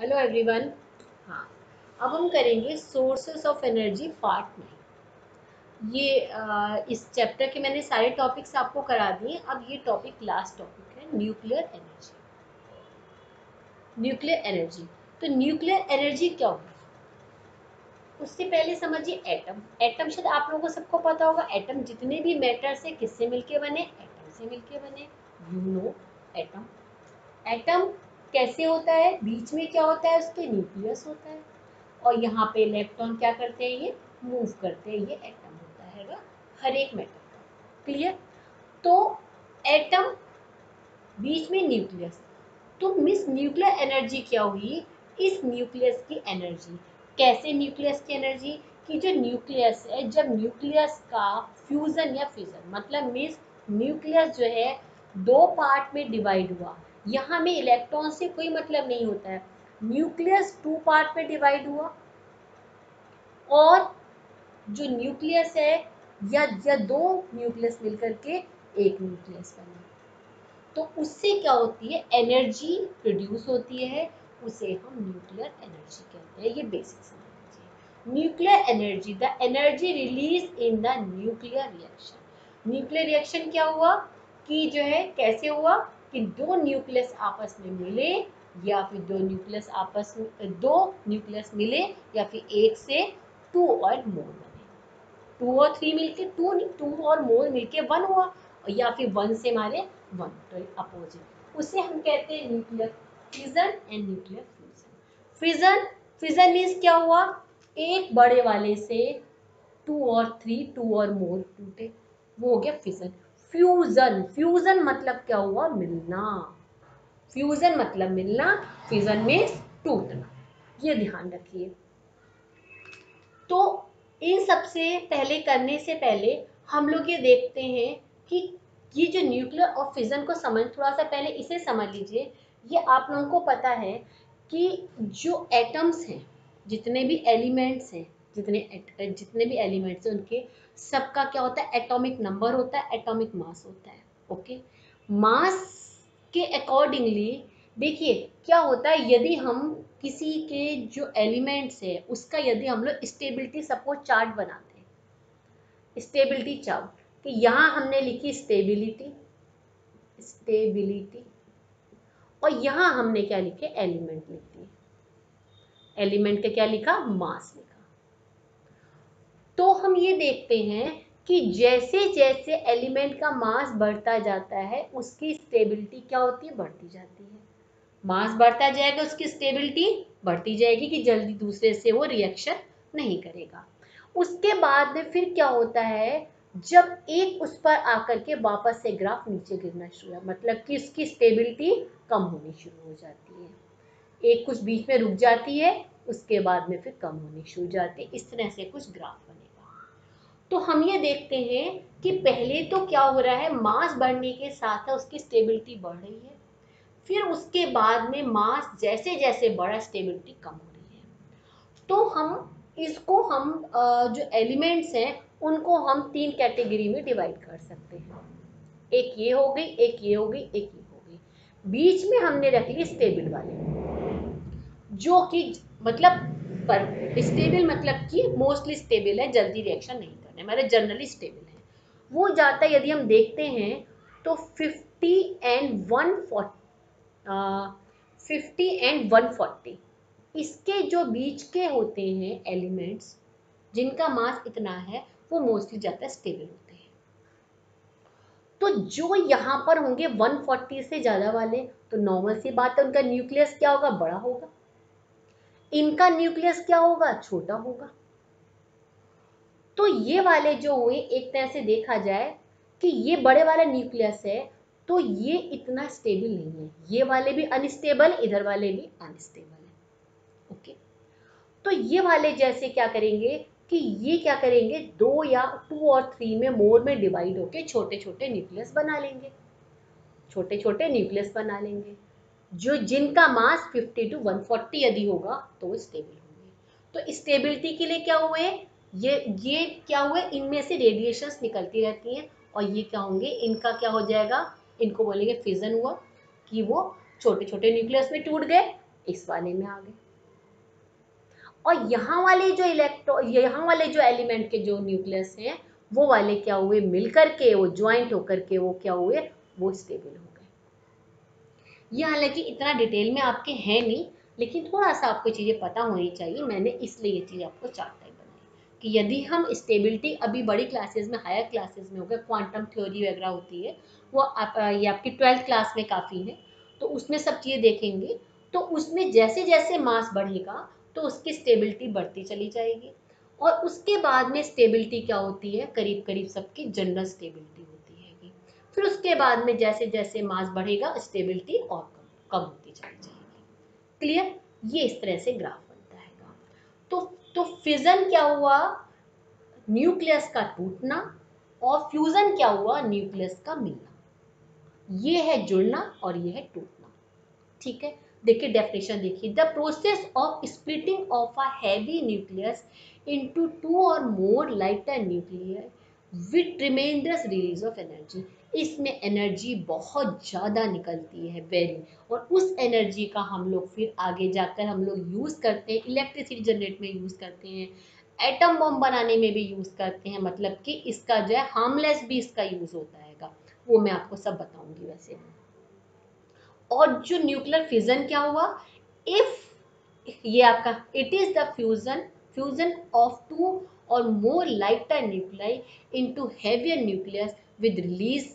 Hello everyone हाँ अब हम करेंगे सोर्सेस ऑफ़ एनर्जी पार्ट में। ये आ, इस चैप्टर के मैंने सारे टॉपिक्स आपको करा दिए अब ये टॉपिक लास्ट टॉपिक है न्यूक्लियर एनर्जी न्यूक्लियर एनर्जी तो न्यूक्लियर एनर्जी क्या होगी उससे पहले समझिए एटम एटम शायद आप लोगों को सबको पता होगा एटम जितने भी मैटर से किससे मिलके बने? एटम से मिलके बने। यू नो एटम एटम कैसे होता है? बीच में क्या होता है? उसके न्यूक्लियस होता है। और यहाँ पे इलेक्ट्रॉन क्या करते हैं? ये मूव करते हैं। ये एटम होता है हर एक मैटर का। क्लियर तो एटम बीच में न्यूक्लियस तो मिस न्यूक्लियर एनर्जी क्या हुई? इस न्यूक्लियस की एनर्जी कैसे न्यूक्लियस की एनर्जी कि जो न्यूक्लियस है, जब न्यूक्लियस का फ्यूजन या फ्यूजन मतलब मिस न्यूक्लियस जो है, दो पार्ट में डिवाइड हुआ। यहाँ में इलेक्ट्रॉन से कोई मतलब नहीं होता है। न्यूक्लियस टू पार्ट में डिवाइड हुआ। और जो न्यूक्लियस है, या या दो न्यूक्लियस मिलकर के एक न्यूक्लियस बना तो उससे क्या होती है? एनर्जी प्रोड्यूस होती है, उसे हम न्यूक्लियर एनर्जी कहते हैं। ये बेसिक समझ nuclear energy the energy release in the nuclear reaction nuclear reaction क्या हुआ? कि जो है, कैसे हुआ? कि दो न्यूक्लियस आपस में मिले या फिर दो न्यूक्लियस आपस में, दो न्यूक्लियस मिले या फिर एक से टू और मोर बने। टू और थ्री मिलके टू टू और मोर मिलके वन हुआ या फिर वन से मारे वन तो अपोजिट उसे हम कहते हैं nuclear fission and nuclear fusion fission fission means क्या हुआ? एक बड़े वाले से टू और थ्री टू और मोर टूटे। वो हो गया फिजन फ्यूजन फ्यूजन मतलब क्या हुआ? मिलना. फ्यूजन मतलब मिलना. फ्यूजन में टूटना. ये ध्यान रखिए. तो इन सबसे पहले, करने से पहले, हम लोग ये देखते हैं कि ये जो न्यूक्लियर और फिजन को समझ, थोड़ा सा पहले इसे समझ लीजिए. ये आप लोगों को पता है कि जो एटम्स हैं, जितने भी एलिमेंट्स हैं जितने जितने भी एलिमेंट्स हैं उनके, सबका क्या होता है? एटॉमिक नंबर होता है एटॉमिक मास होता है ओके मास के अकॉर्डिंगली देखिए, क्या होता है? यदि हम किसी के जो एलिमेंट्स है, उसका यदि हम लोग स्टेबिलिटी सपोज़ चार्ट बनाते हैं स्टेबिलिटी चार्ट कि यहाँ हमने लिखी स्टेबिलिटी स्टेबिलिटी और यहाँ हमने क्या लिखे? एलिमेंट लिख दिए एलिमेंट का क्या लिखा? मास लिखा। तो हम ये देखते हैं कि जैसे जैसे एलिमेंट का मास बढ़ता जाता है, उसकी स्टेबिलिटी क्या होती है? बढ़ती जाती है। मास बढ़ता जाएगा, उसकी स्टेबिलिटी बढ़ती जाएगी कि जल्दी दूसरे से वो रिएक्शन नहीं करेगा। उसके बाद में फिर क्या होता है? जब एक उस पर आकर के वापस से ग्राफ नीचे गिरना शुरू है मतलब कि उसकी स्टेबिलिटी कम होनी शुरू हो जाती है। एक कुछ बीच में रुक जाती है, उसके बाद में फिर कम होनी शुरू जाती है। इस तरह से कुछ ग्राफ बने तो हम ये देखते हैं कि पहले तो क्या हो रहा है? मास बढ़ने के साथ है उसकी स्टेबिलिटी बढ़ रही है। फिर उसके बाद में मास जैसे जैसे बढ़ा स्टेबिलिटी कम हो रही है। तो हम इसको हम जो एलिमेंट्स हैं, उनको हम तीन कैटेगरी में डिवाइड कर सकते हैं। एक ये हो गई, एक ये हो गई, एक ये हो गई। बीच में हमने रख ली स्टेबल वाले। जो कि मतलब पर स्टेबल मतलब कि मोस्टली स्टेबल है, जल्दी रिएक्शन नहीं करने हमारे जनरली स्टेबल है। वो जाता है, यदि हम देखते हैं तो 50 एंड 140 फिफ्टी एंड 140 इसके जो बीच के होते हैं एलिमेंट्स जिनका मास इतना है, वो मोस्टली है स्टेबल होते हैं। तो जो यहाँ पर होंगे 140 से ज़्यादा वाले तो नॉर्मल सी बात है, उनका न्यूक्लियस क्या होगा? बड़ा होगा। इनका न्यूक्लियस क्या होगा? छोटा होगा। तो ये वाले जो हुए, एक तरह से देखा जाए कि ये बड़े वाला न्यूक्लियस है तो ये इतना स्टेबल नहीं है। ये वाले भी अनस्टेबल इधर वाले भी अनस्टेबल है। ओके तो ये वाले जैसे क्या करेंगे कि ये क्या करेंगे, दो या टू और थ्री में मोर में डिवाइड होके छोटे छोटे न्यूक्लियस बना लेंगे। छोटे छोटे न्यूक्लियस बना लेंगे। जो जिनका मास 50 टू 140 यदि होगा तो स्टेबल होंगे। तो स्टेबिलिटी के लिए क्या हुए? ये ये क्या हुए इनमें से रेडिएशंस निकलती रहती हैं और ये क्या होंगे? इनका क्या हो जाएगा? इनको बोलेंगे फिजन हुआ कि वो छोटे छोटे न्यूक्लियस में टूट गए, इस वाले में आ गए। और यहाँ वाले जो इलेक्ट्रो यहाँ वाले जो एलिमेंट के जो न्यूक्लियस हैं, वो वाले क्या हुए? मिल करके वो ज्वाइंट होकर के वो क्या हुए? वो स्टेबल हो गए। ये हालाँकि इतना डिटेल में आपके हैं नहीं, लेकिन थोड़ा सा आपको चीज़ें पता होनी चाहिए। मैंने इसलिए ये चीज़ आपको चाहता कि यदि हम स्टेबिलिटी अभी बड़ी क्लासेस में हायर क्लासेस में हो गए क्वांटम थ्योरी वगैरह होती है, वो आप ये आपकी ट्वेल्थ क्लास में काफ़ी है तो उसमें सब चीज़ें देखेंगे तो उसमें जैसे जैसे मास बढ़ेगा तो उसकी स्टेबिलिटी बढ़ती चली जाएगी। और उसके बाद में स्टेबिलिटी क्या होती है? करीब करीब सबकी जनरल स्टेबिलिटी होती है फिर उसके बाद में जैसे जैसे मास बढ़ेगा स्टेबिलिटी और कम कम होती चली जाएगी। क्लियर ये इस तरह से ग्राफ बनता है तो तो फिजन क्या हुआ? न्यूक्लियस का टूटना और फ्यूजन क्या हुआ? न्यूक्लियस का मिलना। ये है जुड़ना और ये है टूटना। ठीक है? देखिए डेफिनेशन देखिए। The process of splitting of a heavy nucleus into two or more lighter nuclear with tremendous release of energy इसमें एनर्जी बहुत ज़्यादा निकलती है वेरी और उस एनर्जी का हम लोग फिर आगे जाकर हम लोग यूज़ करते हैं इलेक्ट्रिसिटी जनरेट में यूज़ करते हैं एटम बॉम्ब बनाने में भी यूज़ करते हैं मतलब कि इसका जो है हार्मलेस भी इसका यूज़ होता है वो मैं आपको सब बताऊँगी वैसे। और जो न्यूक्लियर फ्यूजन क्या हुआ? इफ़ ये आपका it is the fusion fusion of two or more lighter nuclei into heavier nucleus with release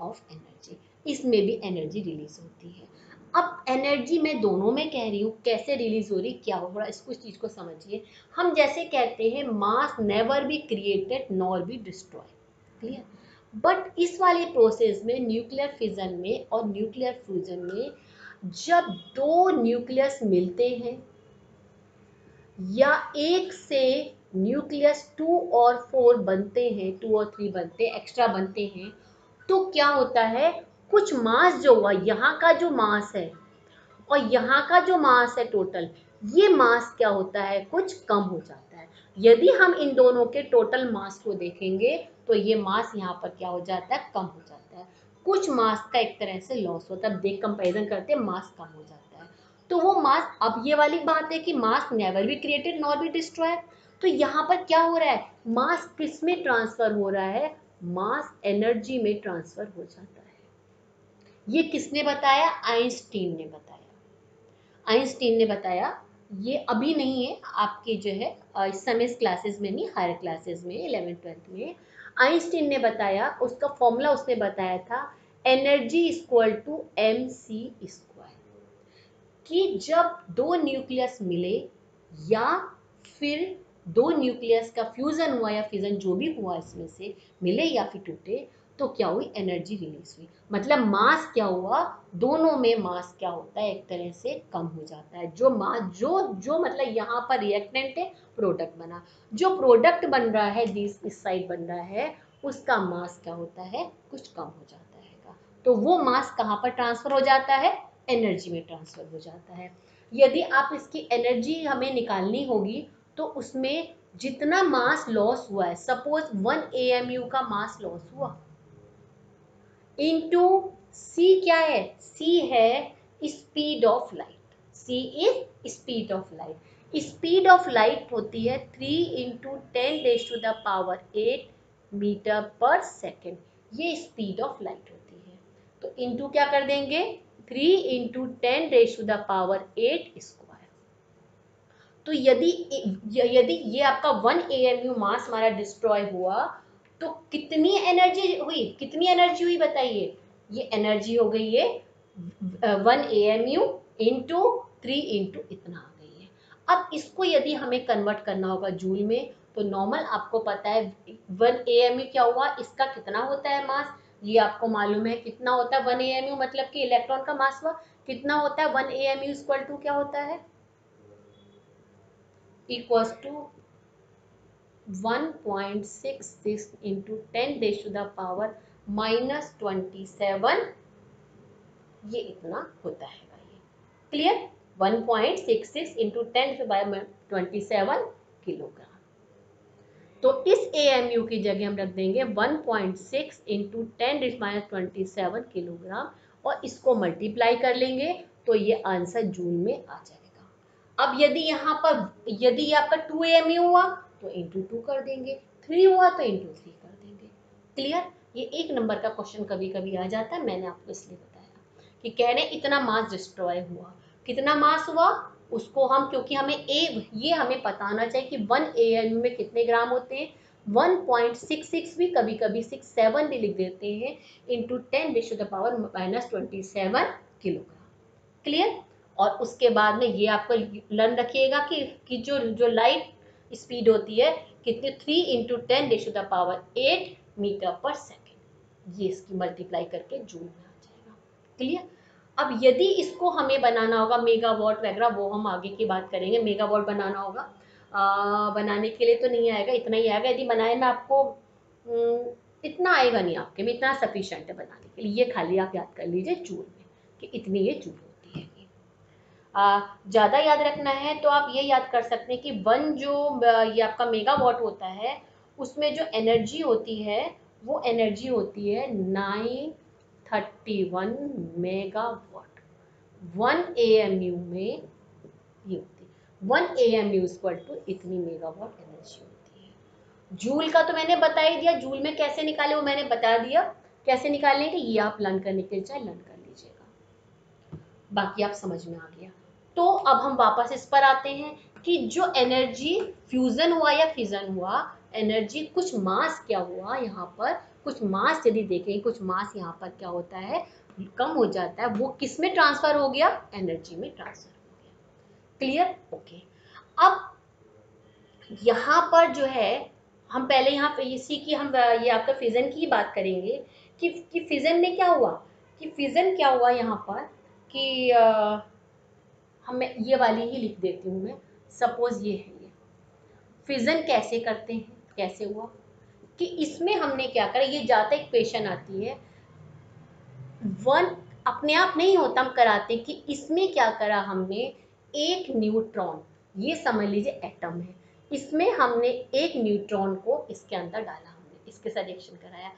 of energy इसमें भी एनर्जी रिलीज़ होती है। अब एनर्जी मैं दोनों में कह रही हूँ, कैसे रिलीज़ हो रही, क्या हो रहा, इसको, इस चीज़ को समझिए। हम जैसे कहते हैं mass never be created nor be destroy clear but इस वाले प्रोसेस में न्यूक्लियर फिजन में और न्यूक्लियर फ्यूजन में, जब दो न्यूक्लियस मिलते हैं, या एक से न्यूक्लियस टू और फोर बनते हैं टू और थ्री बनते हैं एक्स्ट्रा बनते हैं तो क्या होता है? कुछ मास जो हुआ, यहाँ का जो मास है और यहाँ का जो मास है टोटल ये मास क्या होता है? कुछ कम हो जाता है। यदि हम इन दोनों के टोटल मास को देखेंगे तो ये मास यहाँ पर क्या हो जाता है? कम हो जाता है। कुछ मास का एक तरह से लॉस होता है। देख कंपेरिजन करते हैं, मास कम हो जाता है। तो वो मास, अब ये वाली बात है कि mass never be created nor be destroy तो यहाँ पर क्या हो रहा है? मास किसमें ट्रांसफ़र हो रहा है? मास एनर्जी में ट्रांसफ़र हो जाता है। ये किसने बताया? आइंस्टीन ने बताया। आइंस्टीन ने बताया, ये अभी नहीं है, आपके जो है इस समय इस क्लासेस में नहीं, हायर क्लासेस में, इलेवेंथ, ट्वेल्थ में। आइंस्टीन ने बताया, उसका फॉर्मूला उसने बताया था, energy equal to M C square. कि जब दो न्यूक्लियस मिले या फिर दो न्यूक्लियस का फ्यूजन हुआ या फ्यूजन जो भी हुआ इसमें से मिले या फिर टूटे तो क्या हुई? एनर्जी रिलीज़ हुई। मतलब मास क्या हुआ? दोनों में मास क्या होता है? एक तरह से कम हो जाता है। जो मास जो जो मतलब यहाँ पर रिएक्टेंट है प्रोडक्ट बना। जो प्रोडक्ट बन रहा है, जिस, इस साइड बन रहा है, उसका मास क्या होता है? कुछ कम हो जाता है तो वो मास कहाँ पर ट्रांसफ़र हो जाता है? एनर्जी में ट्रांसफ़र हो जाता है। यदि आप इसकी एनर्जी हमें निकालनी होगी तो उसमें जितना मास लॉस हुआ है सपोज़ वन ए का मास लॉस हुआ। इंटू सी क्या है? सी है speed of light C is speed of light speed of light होती है three into ten raise to the power eight metre per second ये स्पीड ऑफ़ लाइट होती है। तो इंटू क्या कर देंगे? Three into ten raise to the power eight square तो यदि यदि ये आपका one A M U mass हमारा डिस्ट्रॉय हुआ तो कितनी एनर्जी हुई? कितनी एनर्जी हुई बताइए? ये एनर्जी हो गई है one A M U into three into इतना आ गई है। अब इसको यदि हमें कन्वर्ट करना होगा जूल में तो नॉर्मल आपको पता है वन ए एम यू क्या हुआ? इसका कितना होता है मास ये आपको मालूम है कितना होता है? वन ए एम यू मतलब कि इलेक्ट्रॉन का मास हुआ। कितना होता है? One A M U equal to क्या होता है? Equal to 1.66 into 10 raised to the power minus twenty seven ये इतना होता है clear 1.66 point six six into ten by twenty seven kilogram तो इस ए की जगह हम रख देंगे 1.6 point six into ten minus twenty seven kilogram और इसको मल्टीप्लाई कर लेंगे तो ये आंसर जून में आ जाएगा। अब यदि यहाँ पर, यदि आपका टू एम ए हुआ तो इंटू टू कर देंगे। थ्री हुआ तो इंटू थ्री कर देंगे। क्लियर ये एक नंबर का क्वेश्चन कभी कभी आ जाता है, मैंने आपको इसलिए बताया कि कह रहे इतना मास डिस्ट्रॉय हुआ। कितना मास हुआ? उसको हम, क्योंकि हमें ए ये हमें बताना चाहिए कि वन ए एम में कितने ग्राम होते हैं। 1.66 भी कभी कभी सिक्स सेवन भी लिख देते हैं। Into ten wish the power minus twenty seven kilogram. Clear और उसके बाद में ये आपको लर्न रखिएगा कि कि जो जो लाइट स्पीड होती है कितनी three into ten raise to the power eight metre per second ये इसकी मल्टीप्लाई करके जूल में आ जाएगा। क्लियर अब यदि इसको हमें बनाना होगा मेगावाट वगैरह वो हम आगे की बात करेंगे। मेगावाट बनाना होगा आ, बनाने के लिए तो नहीं आएगा इतना ही आएगा। यदि बनाए मैं आपको इतना आएगा नहीं आपके में इतना सफिशेंट है बनाने के लिए। ये खाली आप याद कर लीजिए जूल में कि इतनी ये जूल ज़्यादा याद रखना है तो आप ये याद कर सकते हैं कि वन जो ये आपका मेगावाट होता है, उसमें जो एनर्जी होती है, वो एनर्जी होती है nine thirty one mega megawatt one A M U में ये होती है। One A M U equal to इतनी मेगावाट एनर्जी होती है। जूल का तो मैंने बता ही दिया जूल में कैसे निकाले वो मैंने बता दिया। कैसे निकालने के ये आप लर्न करने के लिए चाहे लर्न कर लीजिएगा। बाकी आप समझ में आ गया। तो अब हम वापस इस पर आते हैं कि जो एनर्जी फ्यूजन हुआ या फिजन हुआ एनर्जी कुछ मास क्या हुआ यहाँ पर? कुछ मास यदि देखें कुछ मास यहाँ पर क्या होता है? कम हो जाता है। वो किसमें ट्रांसफ़र हो गया? एनर्जी में ट्रांसफ़र हो गया। क्लियर ओके अब यहाँ पर जो है हम पहले यहाँ पे इसी की हम ये आपका फिजन की बात करेंगे कि कि फिजन में क्या हुआ? कि फिजन क्या हुआ यहाँ पर? कि आ, हम मैं ये वाली ही लिख देती हूँ मैं। सपोज़ ये है ये। फिजन कैसे करते हैं? कैसे हुआ? कि इसमें हमने क्या करा? ये जाता एक क्वेश्चन आती है। वन अपने आप नहीं होता, हम कराते कि इसमें क्या करा हमने? एक न्यूट्रॉन। ये समझ लीजिए एटम है। इसमें हमने एक न्यूट्रॉन को इसके अंदर डाला हमने, इसके सजेक्शन कराया।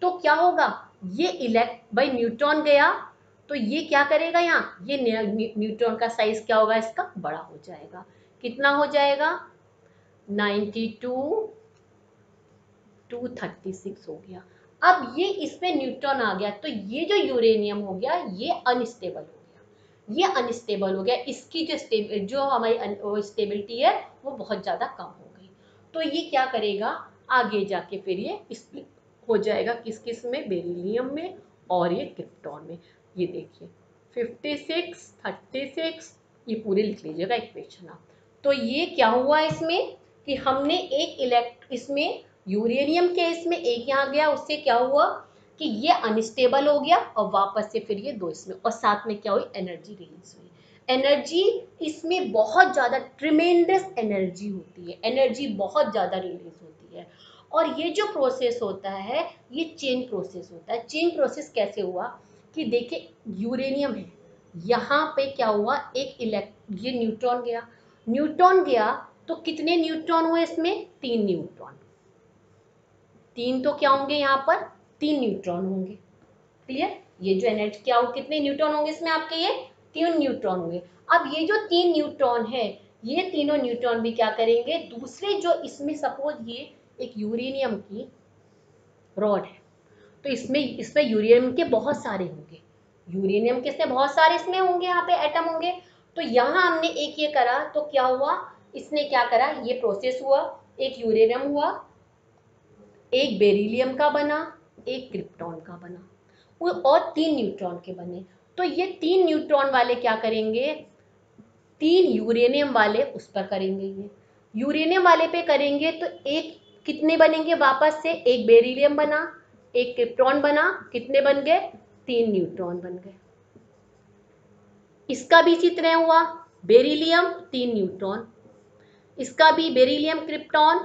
तो क्या होगा? ये इलेक्ट भाई न्यूट्रॉन गया तो ये क्या करेगा यहाँ? ये न्यूट्रॉन का साइज़ क्या होगा इसका? बड़ा हो जाएगा। कितना हो जाएगा? 92 टू थर्टी सिक्स हो गया। अब ये इसमें न्यूट्रॉन आ गया। तो ये जो यूरेनियम हो गया, ये अनस्टेबल हो गया। ये अनस्टेबल हो गया। इसकी जो जो हमारी स्टेबिलिटी है, वो बहुत ज़्यादा कम हो गई। तो ये क्या करेगा? आगे जाके फिर ये स्प्लिट हो जाएगा किस किसमें? बेरिलियम में और ये क्रिप्टॉन में। ये देखिए फिफ्टी सिक्स थर्टी सिक्स ये पूरे लिख लीजिएगा इक्वेशन आप। तो ये क्या हुआ इसमें? कि हमने एक इलेक्ट इसमें यूरेनियम के इसमें एक यहाँ गया, उससे क्या हुआ? कि ये अनस्टेबल हो गया और वापस से फिर ये दो इसमें, और साथ में क्या हुई? एनर्जी रिलीज़ हुई। एनर्जी इसमें बहुत ज़्यादा ट्रिमेंडस एनर्जी होती है। एनर्जी बहुत ज़्यादा रिलीज़ होती है। और ये जो प्रोसेस होता है, ये चेन प्रोसेस होता है। चेन प्रोसेस कैसे हुआ? कि देखिए यूरेनियम है। यहाँ पे क्या हुआ? एक इलेक्ट ये न्यूट्रॉन गया। न्यूट्रॉन गया तो कितने न्यूट्रॉन हुए इसमें? तीन न्यूट्रॉन तीन तो क्या होंगे यहाँ पर? तीन न्यूट्रॉन होंगे। क्लियर ये जो एनर्जी क्या हो, कितने न्यूट्रॉन होंगे इसमें आपके ये? तीन न्यूट्रॉन होंगे। अब ये जो तीन न्यूट्रॉन है, ये तीनों न्यूट्रॉन भी क्या करेंगे? दूसरे जो इसमें सपोज़ ये एक यूरेनियम की रॉड है तो इसमें इसमें यूरेनियम के बहुत सारे होंगे। यूरेनियम के इसमें बहुत सारे इसमें होंगे, यहाँ पे एटम होंगे। तो यहाँ हमने एक ये करा तो क्या हुआ? इसने क्या करा? ये प्रोसेस हुआ, एक यूरेनियम हुआ, एक बेरिलियम का बना, एक क्रिप्टॉन का बना। और तीन न्यूट्रॉन के बने। तो ये तीन न्यूट्रॉन वाले क्या करेंगे? तीन यूरेनियम वाले उस पर करेंगे ये। यूरेनियम वाले पे करेंगे तो एक कितने बनेंगे वापस से? एक बेरिलियम बना, एक क्रिप्टॉन बना, कितने बन गए? तीन न्यूट्रॉन बन गए। इसका भी चित्र हुआ, बेरिलियम, तीन न्यूट्रॉन। इसका भी बेरिलियम, क्रिप्टॉन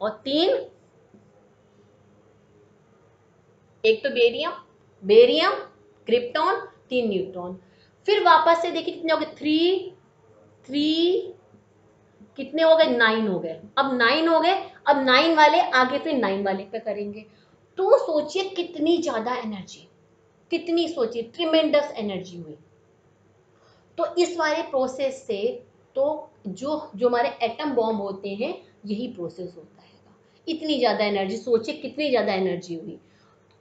और तीन, एक तो बेरियम बेरियम, क्रिप्टॉन, तीन न्यूट्रॉन। फिर वापस से देखिए कितने हो गए, थ्री थ्री, कितने हो गए, नाइन हो गए। अब नाइन हो गए, अब नाइन वाले आगे फिर नाइन वाले पे करेंगे। तो सोचिए कितनी ज़्यादा एनर्जी कितनी सोची? ट्रिमेंडस एनर्जी हुई। तो इस वाले प्रोसेस से तो जो जो हमारे एटम बॉम्ब होते हैं, यही प्रोसेस होता है। इतनी ज़्यादा एनर्जी सोचिए कितनी ज़्यादा एनर्जी हुई।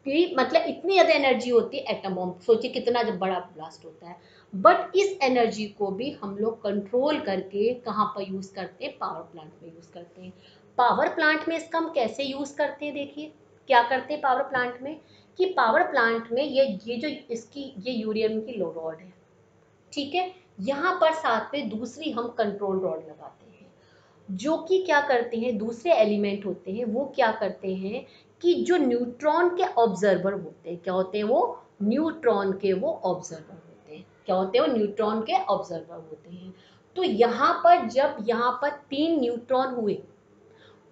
कि मतलब इतनी ज़्यादा एनर्जी होती है एटम बॉम्ब सोचिए कितना जब बड़ा ब्लास्ट होता है। बट इस एनर्जी को भी हम लोग कंट्रोल करके कहाँ पर यूज़ करते हैं? पावर प्लांट में यूज़ करते हैं। पावर प्लांट में इसका हम कैसे यूज़ करते हैं? देखिए, क्या करते हैं पावर प्लांट में? कि पावर प्लांट में ये ये जो इसकी, ये यूरियम की लो रॉड है। ठीक है? यहाँ पर साथ में दूसरी हम कंट्रोल रॉड लगाते हैं। जो कि क्या करते हैं, दूसरे एलिमेंट होते हैं, वो क्या करते हैं कि जो न्यूट्रॉन के ऑब्जर्वर होते हैं, क्या होते हैं वो? न्यूट्रॉन के वो ऑब्जर्वर होते हैं। क्या होते हैं वो? न्यूट्रॉन के ऑब्जर्वर होते हैं। तो यहाँ पर जब, यहाँ पर तीन न्यूट्रॉन हुए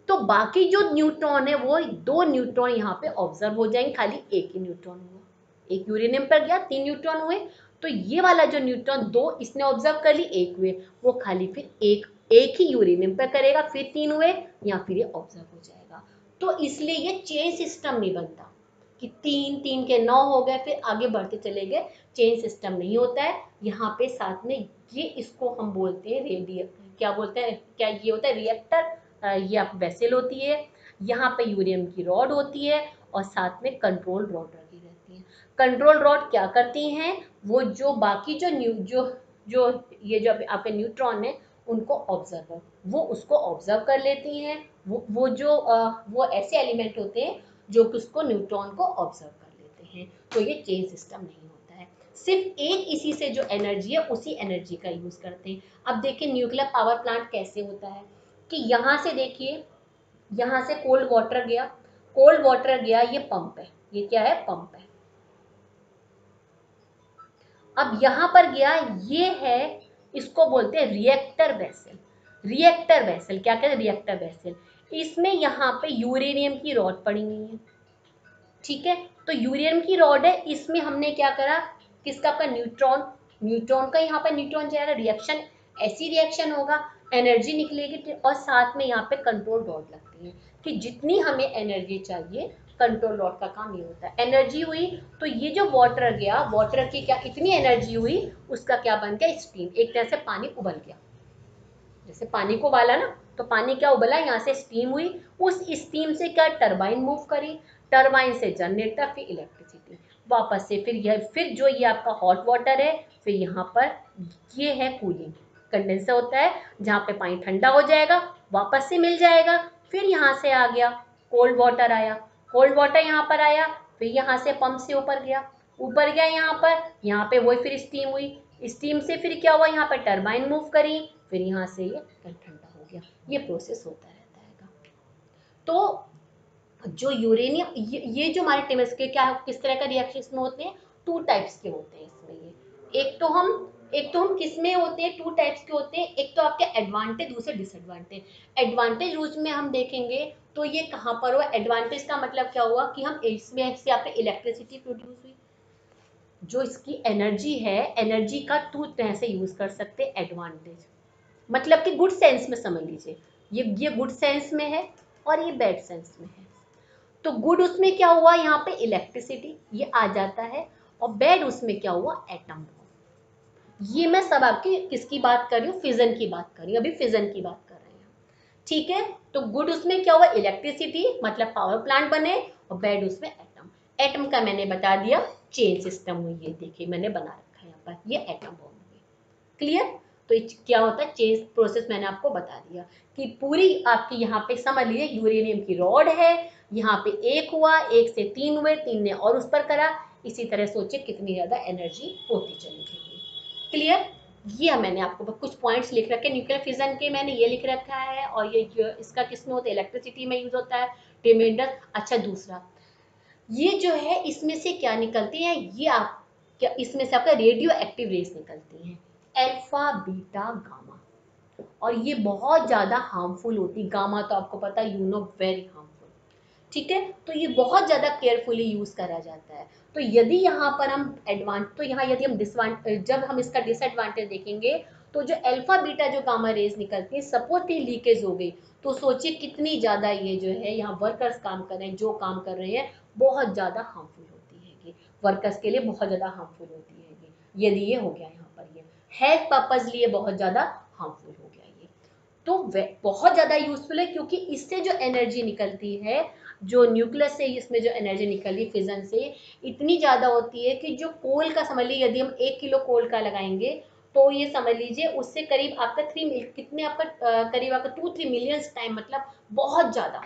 तो बाकी जो न्यूट्रॉन है, वो दो न्यूट्रॉन यहाँ पे ऑब्ज़र्व हो जाएँगे, खाली एक ही न्यूट्रॉन हुआ। एक यूरेनियम पर गया, तीन न्यूट्रॉन हुए। तो ये वाला जो न्यूट्रॉन दो इसने ऑब्ज़र्व कर ली, एक हुए। वो खाली फिर एक एक ही यूरेनियम पर करेगा, फिर तीन हुए, या फिर ये ऑब्ज़र्व हो जाएगा। तो इसलिए ये चेन सिस्टम नहीं बनता कि तीन तीन के नौ हो गए, फिर आगे बढ़ते चले गए। चेन सिस्टम नहीं होता है। यहाँ पे साथ में ये इसको हम बोलते हैं रेडिय क्या बोलते हैं? क्या ये होता है? रिएक्टर ये आप वेसल होती है यहाँ पे यूरियम की रॉड होती है और साथ में कंट्रोल रॉड रखी रहती है। कंट्रोल रॉड क्या करती हैं? वो जो बाकी जो न्यू जो जो ये जो आपके न्यूट्रॉन है उनको ऑब्जर्वर वो उसको ऑब्ज़र्व कर लेती हैं। वो वो जो आ, वो ऐसे एलिमेंट होते हैं जो कि उसको न्यूट्रॉन को ऑब्ज़र्व कर लेते हैं। तो ये चेन सिस्टम नहीं होता है। सिर्फ़ एक इसी से जो एनर्जी है उसी एनर्जी का यूज़ करते हैं। अब देखिए न्यूक्लियर पावर प्लांट कैसे होता है? कि यहाँ से देखिए, यहाँ से कोल्ड वाटर गया। कोल्ड वाटर गया, ये पंप है। ये क्या है? पंप है। अब यहाँ पर गया, ये है, इसको बोलते हैं रिएक्टर वेसल रिएक्टर वेसल क्या कहते हैं रिएक्टर वेसल इसमें यहाँ पे यूरेनियम की रॉड पड़ी हुई है। ठीक है? तो यूरेनियम की रॉड है, इसमें हमने क्या करा? किसका? आपका न्यूट्रॉन न्यूट्रॉन का यहाँ पर न्यूट्रॉन जाएगा रिएक्शन ऐसी रिएक्शन होगा। एनर्जी निकलेगी और साथ में यहाँ पे कंट्रोल डॉट लगती है कि जितनी हमें एनर्जी चाहिए कंट्रोल डॉट का काम ये होता है। एनर्जी हुई तो ये जो वाटर गया वाटर की क्या इतनी एनर्जी हुई, उसका क्या बन गया? स्टीम एक तरह से पानी उबल गया। जैसे पानी को उबाला ना तो पानी क्या उबला? यहाँ से स्टीम हुई। उस स्टीम से क्या टरबाइन मूव करी? टरबाइन से जनरेटर फिर इलेक्ट्रिसिटी वापस से फिर यह फिर जो ये आपका हॉट वाटर है, फिर यहाँ पर ये है कूलिंग कंडेंसर होता है जहाँ पे पानी ठंडा हो जाएगा वापस से मिल जाएगा फिर यहाँ से आ गया कोल्ड वाटर आया। कोल्ड वाटर यहाँ पर आया फिर यहाँ से पंप से ऊपर गया। ऊपर गया यहाँ पर यहाँ पे वही फिर स्टीम हुई। स्टीम से फिर क्या हुआ? यहाँ पर टरबाइन मूव करी फिर यहाँ से ये ठंडा हो गया। ये प्रोसेस होता रहता है तो जो यूरेनियम ये, ये जो हमारे टेमस के क्या किस तरह का रिएक्शन होते हैं? टू टाइप्स के होते हैं इसमें ये। एक तो हम एक तो हम किसमें होते हैं? टू टाइप्स के होते हैं। एक तो आपके एडवांटेज दूसरे डिसएडवांटेज एडवांटेज रूज में हम देखेंगे तो ये कहाँ पर हुआ? एडवांटेज का मतलब क्या हुआ? कि हम इसमें से आपने इलेक्ट्रिसिटी प्रोड्यूस हुई। जो इसकी एनर्जी है एनर्जी का टू तरह से यूज़ कर सकते एडवांटेज मतलब कि गुड सेंस में समझ लीजिए। ये ये गुड सेंस में है और ये बैड सेंस में है। तो गुड उसमें क्या हुआ? यहाँ पे इलेक्ट्रिसिटी ये आ जाता है और बैड उसमें क्या हुआ? एटम ये मैं सब आपकी किसकी बात कर रही हूँ? फिजन की बात कर रही हूँ। अभी फिजन की बात कर रहे हैं। ठीक है? तो गुड उसमें क्या हुआ? इलेक्ट्रिसिटी मतलब पावर प्लांट बने और बैड उसमें एटम एटम का मैंने बता दिया चेन सिस्टम हुई ये, देखिए मैंने बना रखा है यहाँ पर। ये एटम बॉम्ब हुई। क्लियर तो क्या होता है? चेंज प्रोसेस मैंने आपको बता दिया कि पूरी आपकी यहाँ पे समझ लीजिए यूरेनियम की रॉड है, यहाँ पे एक हुआ, एक से तीन हुए, तीन ने और उस पर करा। इसी तरह सोचिए कितनी ज़्यादा एनर्जी होती चली गई। क्लियर ये मैंने आपको कुछ पॉइंट्स लिख रखे न्यूक्लियर फिजन के मैंने ये लिख रखा है और ये इसका किसमें होता है? इलेक्ट्रिसिटी में यूज़ होता है. ट्रिमेंडस अच्छा दूसरा. ये जो है, इसमें से क्या निकलती है? ये आप, क्या इसमें से आपका रेडियो एक्टिव रेस निकलती हैं. एल्फा बीटा गामा और ये बहुत ज़्यादा हार्मफुल होती गामा तो आपको पता यू नो वेरी हार्मफुल ठीक है? तो ये बहुत ज़्यादा केयरफुली यूज़ करा जाता है। तो यदि यहाँ पर हम एडवांट तो यहाँ यदि हम डिसवांट जब हम इसका डिसएडवांटेज देखेंगे तो जो अल्फ़ा बीटा जो गामा रेज निकलती है सपोज़ कहीं लीकेज हो गई तो सोचिए कितनी ज़्यादा ये जो है, यहाँ वर्कर्स काम कर रहे हैं, जो काम कर रहे हैं, बहुत ज़्यादा हार्मफुल होती है वर्कर्स के लिए बहुत ज़्यादा हार्मफुल होती है यदि ये हो गया यहाँ पर ये। हेल्थ पर्पज लिए बहुत ज़्यादा हार्मफुल हो गया ये। तो बहुत ज़्यादा यूजफुल है, क्योंकि इससे जो एनर्जी निकलती है जो न्यूक्लियस से इसमें जो एनर्जी निकली फिजन से, इतनी ज़्यादा होती है कि जो कोल का समझ लीजिए, यदि हम एक किलो कोल का लगाएँगे तो ये समझ लीजिए उससे करीब आपका थ्री कितने आपका करीब आपका टू थ्री मिलियंस टाइम मतलब बहुत ज़्यादा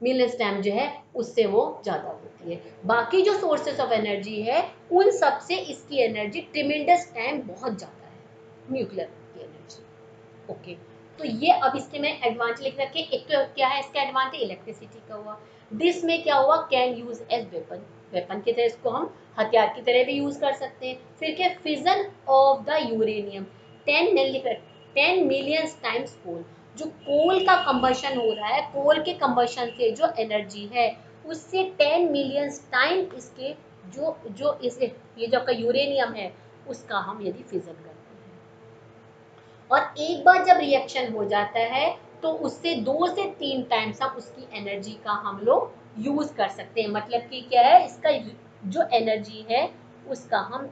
मिलियंस टाइम जो है, उससे वो ज़्यादा होती है। बाकी जो सोर्सेस ऑफ़ एनर्जी है, उन सबसे इसकी एनर्जी ट्रिमेंडस टाइम बहुत ज़्यादा है न्यूक्लियर की एनर्जी ओके तो ये अब इसके मैं एडवांस लिख रखे एक तो क्या है इसका एडवांटेज इलेक्ट्रिसिटी का हुआ। दिस में क्या हुआ? Can use as weapon weapon की तरह इसको हम हथियार की तरह भी यूज़ कर सकते हैं। फिर क्या? Fission of the uranium ten लिख टेन मिलियन टाइम्स कोल जो कोल का कंबशन हो रहा है कोल के कंबशन से जो एनर्जी है, उससे टेन मिलियन टाइम इसके जो जो इस, ये जो आपका यूरेनियम है, उसका हम यदि फिजन करते और एक बार जब रिएक्शन हो जाता है तो उससे दो से तीन टाइम्स हम उसकी एनर्जी का हम लोग यूज़ कर सकते हैं। मतलब कि क्या है, इसका जो एनर्जी है, उसका हम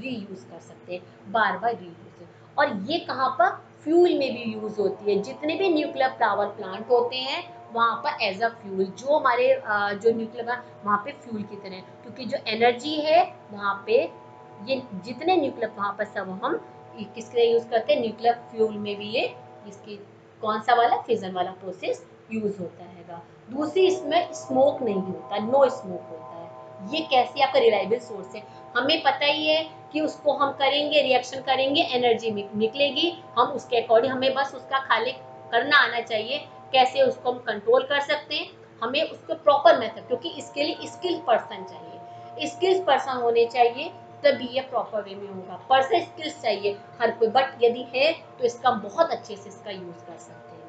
रीयूज कर सकते हैं। बार बार रीयूज और ये कहाँ पर? फ्यूल में भी यूज़ होती है। जितने भी न्यूक्लियर पावर प्लांट होते हैं, वहाँ पर एज अ फ्यूल जो हमारे जो न्यूक्लियर वहाँ पे फ्यूल की तरह क्योंकि जो एनर्जी है, वहाँ पे ये जितने न्यूक्लियर वहाँ पर सब हम किसके लिए यूज़ करते हैं? न्यूक्लियर फ्यूल में भी ये इसकी कौन सा वाला? फिजन वाला प्रोसेस यूज़ होता है दूसरी इसमें स्मोक नहीं होता नो स्मोक होता है। ये कैसे आपका रिलायबल सोर्स है? हमें पता ही है कि उसको हम करेंगे रिएक्शन करेंगे एनर्जी निकलेगी। हम उसके अकॉर्डिंग हमें बस उसका खाली करना आना चाहिए, कैसे उसको हम कंट्रोल कर सकते हैं। हमें उसको प्रॉपर मेथड क्योंकि इसके लिए स्किल पर्सन चाहिए। स्किल्स पर्सन होने चाहिए तभी ये प्रॉपर वे में होगा। पर्सन स्किल्स चाहिए हर कोई। बट यदि है तो इसका बहुत अच्छे से इसका यूज़ कर सकते हैं।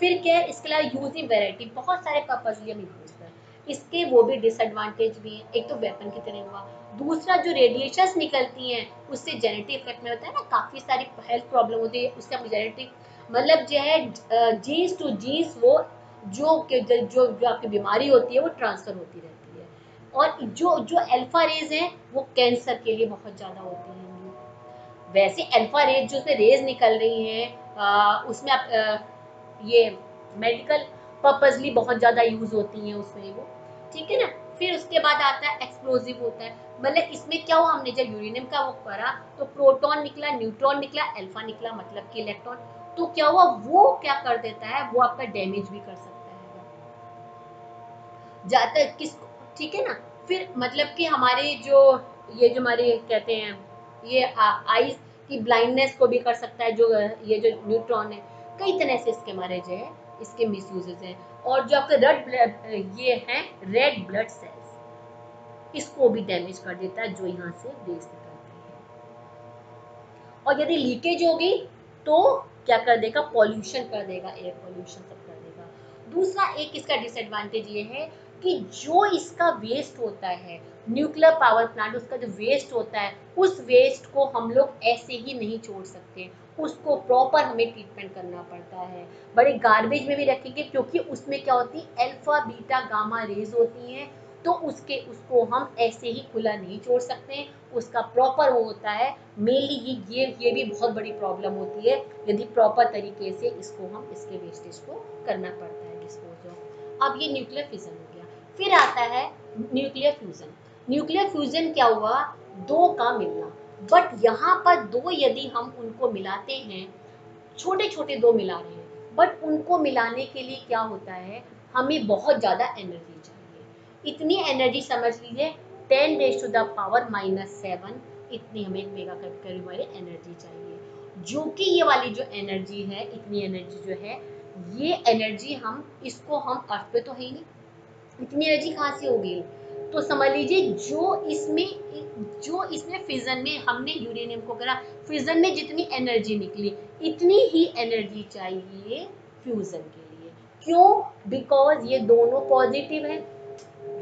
फिर क्या है? इसके अलावा यूजिंग वेराइटी बहुत सारे पर्पज लिए हम यूज़ कर इसके वो भी डिसएडवांटेज भी हैं। एक तो वेपन की तरह हुआ। दूसरा जो रेडिएशंस निकलती हैं, उससे जेनेटिक इफ़ेक्ट में होता है ना, काफ़ी सारी हेल्थ प्रॉब्लम होती है, उससे हम जेनेटिक मतलब जो है जीन्स टू जीन्स वो जो जो जो आपकी बीमारी होती है, वो ट्रांसफ़र होती रहती है। और जो जो अल्फ़ा रेज हैं वो कैंसर के लिए बहुत ज़्यादा होती हैं। वैसे अल्फ़ा रेज जो उसमें रेज निकल रही हैं उसमें आप आ, ये मेडिकल पर्पजली बहुत ज़्यादा यूज़ होती हैं उसमें वो। ठीक है ना? फिर उसके बाद आता है एक्सप्लोजिव होता है। मतलब इसमें क्या हुआ? हमने जब यूरेनियम का वो करा तो प्रोटॉन निकला न्यूट्रॉन निकला अल्फ़ा निकला मतलब कि इलेक्ट्रॉन तो क्या हुआ? वो क्या कर देता है? वो आपका डैमेज भी कर सकता है। ज़्यादातर किस ठीक है ना? फिर मतलब कि हमारे जो, ये जो हमारे कहते हैं, ये आईज की ब्लाइंडनेस को भी कर सकता है, जो, ये जो न्यूट्रॉन है। कई तरह से इसके हमारे जो है, इसके मिस हैं। और जो आपके रेड ये हैं रेड ब्लड सेल्स इसको भी डैमेज कर देता है, जो यहाँ से रेस निकलते हैं। और यदि लीकेज होगी तो क्या कर देगा? पॉल्यूशन कर देगा एयर पॉल्यूशन सब कर देगा। दूसरा एक इसका डिसएडवांटेज ये है कि जो इसका वेस्ट होता है न्यूक्लियर पावर प्लांट उसका जो वेस्ट होता है, उस वेस्ट को हम लोग ऐसे ही नहीं छोड़ सकते। उसको प्रॉपर हमें ट्रीटमेंट करना पड़ता है। बड़े गार्बेज में भी रखेंगे क्योंकि उसमें क्या होती है एल्फा बीटा गामा रेज होती हैं तो उसके, उसको हम ऐसे ही खुला नहीं छोड़ सकते। उसका प्रॉपर वो होता है मेनली ये ये ये भी बहुत बड़ी प्रॉब्लम होती है, यदि प्रॉपर तरीके से इसको हम, इसके वेस्टेज को करना पड़ता है डिस्पोज अब ये न्यूक्लियर फिजन फिर आता है न्यूक्लियर फ्यूजन न्यूक्लियर फ्यूजन क्या हुआ? दो का मिलना. बट यहाँ पर दो यदि हम उनको मिलाते हैं छोटे छोटे दो मिला रहे हैं बट उनको मिलाने के लिए क्या होता है? हमें बहुत ज़्यादा एनर्जी चाहिए. इतनी एनर्जी समझ लीजिए ten raise to the power minus seven इतनी हमें एक मेगा करीब वाली एनर्जी चाहिए. जो कि ये वाली जो एनर्जी है, इतनी एनर्जी जो है, ये एनर्जी हम, इसको हम अर्थ पे तो है ही नहीं. इतनी एनर्जी कहाँ से होगी? तो समझ लीजिए, जो इसमें जो इसमें फिजन में, हमने यूरेनियम को करा फिजन में जितनी एनर्जी निकली, इतनी ही एनर्जी चाहिए फ्यूजन के लिए। क्यों? बिकॉज़ ये दोनों पॉजिटिव हैं।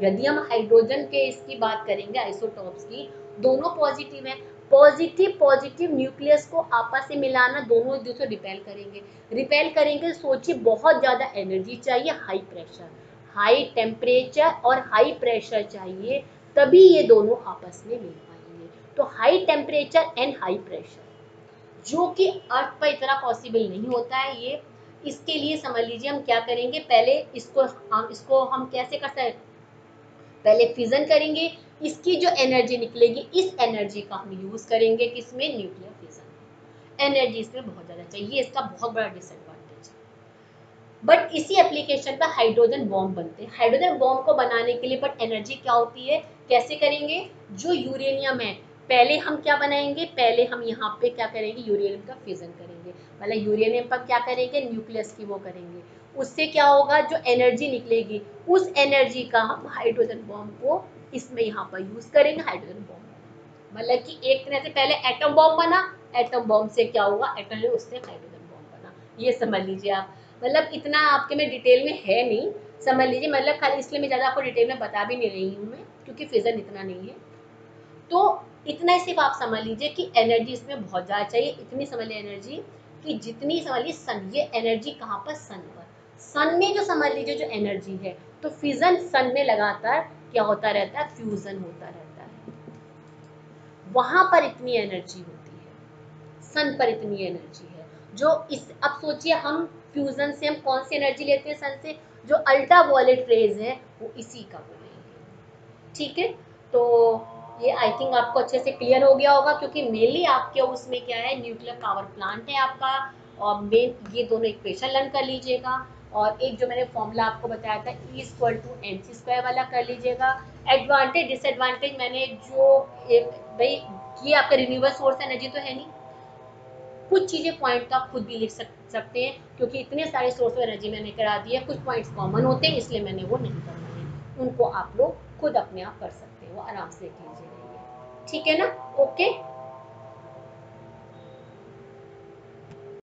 यदि हम हाइड्रोजन के इसकी बात करेंगे, आइसोटॉप्स की, दोनों पॉजिटिव हैं। पॉजिटिव पॉजिटिव न्यूक्लियस को आपस से मिलाना दोनों एक दूसरे रिपेल करेंगे। रिपेल करेंगे सोचिए, बहुत ज़्यादा एनर्जी चाहिए हाई प्रेशर हाई टेम्परेचर और हाई प्रेशर चाहिए, तभी ये दोनों आपस में मिल पाएँगे। तो high temperature and high pressure जो कि अर्थ पर इतना पॉसिबल नहीं होता है ये। इसके लिए समझ लीजिए हम क्या करेंगे, पहले इसको हम इसको हम कैसे कर सकते पहले फिजन करेंगे, इसकी जो एनर्जी निकलेगी, इस एनर्जी का हम यूज़ करेंगे, किसमें? न्यूक्लियर फिजन एनर्जी इसमें बहुत ज़्यादा चाहिए, इसका बहुत बड़ा डिसएडवांटेज बट इसी एप्लीकेशन पर हाइड्रोजन बॉम्ब बनते हैं। हाइड्रोजन बॉम्ब को बनाने के लिए बट एनर्जी क्या होती है? कैसे करेंगे? जो यूरेनियम है, पहले हम क्या बनाएँगे? पहले हम यहाँ पे क्या करेंगे? यूरेनियम का फ्यूजन करेंगे। मतलब यूरेनियम पर क्या करेंगे? न्यूक्लियस की वो करेंगे। उससे क्या होगा? जो एनर्जी निकलेगी, उस एनर्जी का हम हाइड्रोजन बॉम्ब को इसमें यहाँ पर यूज़ करेंगे हाइड्रोजन बॉम्ब मतलब कि एक तरह से पहले एटम बॉम्ब बना एटम बॉम्ब से क्या हुआ एटम उससे हाइड्रोजन बॉम्ब बना। ये समझ लीजिए आप। मतलब इतना आपके में डिटेल में है नहीं। समझ लीजिए मतलब खाली इसलिए मैं ज़्यादा आपको डिटेल में बता भी नहीं रही हूँ मैं, क्योंकि फिजन इतना नहीं है। तो इतना सिर्फ़ आप समझ लीजिए कि एनर्जी इसमें बहुत ज़्यादा चाहिए। इतनी समझ लीजिए एनर्जी कि जितनी समझ लीजिए सन ये एनर्जी कहाँ पर? सन पर। सन में जो समझ लीजिए जो एनर्जी है तो फिजन सन में लगातार क्या होता रहता है? फ्यूजन होता रहता है। वहाँ पर इतनी एनर्जी होती है। सन पर इतनी एनर्जी है। जो इस, अब सोचिए हम फ्यूजन से हम कौन सी एनर्जी लेते हैं सन से? जो अल्ट्रा वॉलेट रेज है, वो इसी का बोलेंगे। ठीक है? तो ये आई थिंक आपको अच्छे से क्लियर हो गया होगा, क्योंकि मेनली आपके उसमें क्या है न्यूक्लियर पावर प्लांट है आपका, और मेन ये दोनों इक्वेशन लर्न कर लीजिएगा। और एक जो मैंने फॉर्मूला आपको बताया था E equal to M C square वाला कर लीजिएगा। एडवांटेज डिसएडवांटेज मैंने जो एक, भाई, ये आपका रिन्यूएबल सोर्स एनर्जी तो है नहीं। कुछ चीज़ें पॉइंट तो आप खुद भी लिख सक, सकते हैं क्योंकि इतने सारे सोर्स ऑफ़ एनर्जी मैंने करा दिए कुछ पॉइंट्स कॉमन होते हैं इसलिए मैंने वो नहीं करवाए उनको आप लोग खुद अपने आप कर सकते हैं आराम से कीजिए ठीक है ना? ओके